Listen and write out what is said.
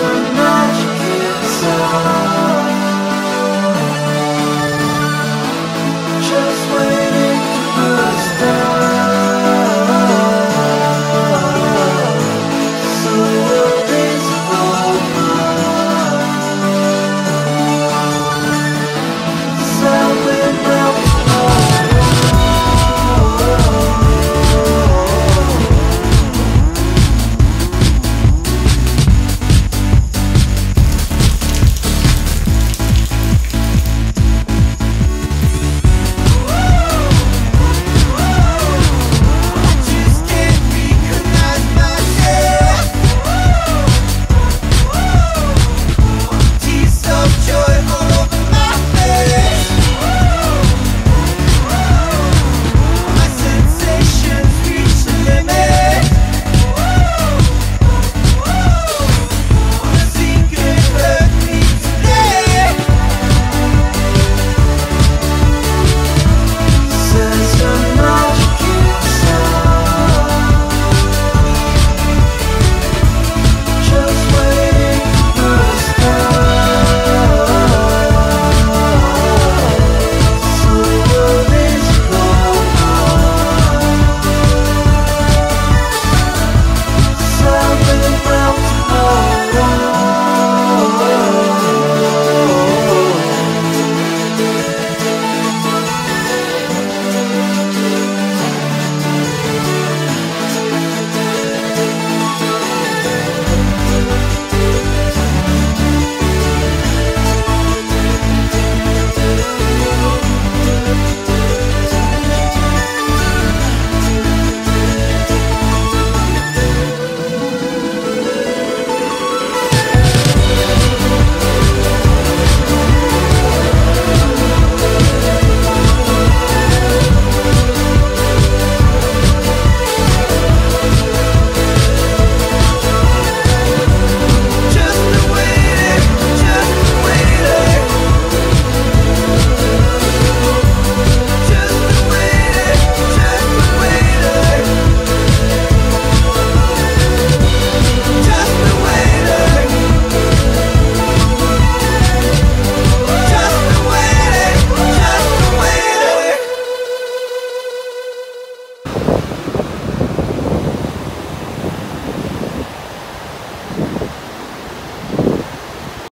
some magic inside.